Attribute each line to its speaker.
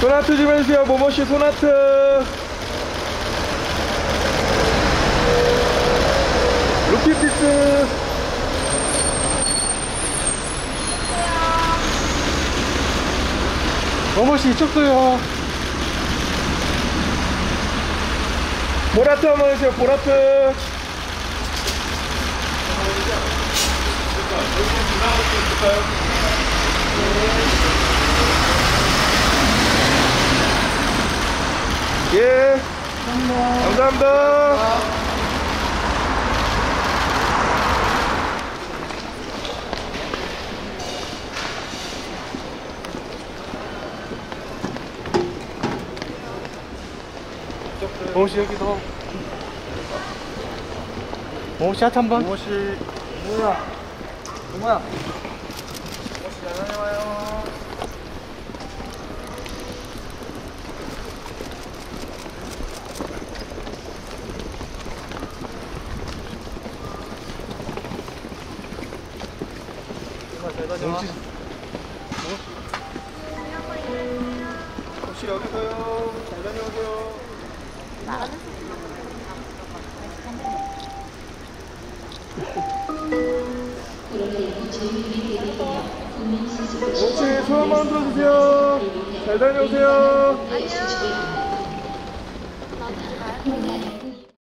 Speaker 1: 소나트 좀 해주세요. 모모씨 소나트. 루키피스. 모모씨 이쪽도요 보라트 한번 해주세요 보라트. 예. 감사합니다 여기서 모모씨 하트 한번.
Speaker 2: 모모씨 뭐야? 뭐야? 모모씨 잘 다녀와요. 잘 다녀와 혹시 여기서요. 잘 다녀오세요
Speaker 1: 혹시 소원 마음 들어주세요. 잘 다녀오세요.
Speaker 3: 안녕.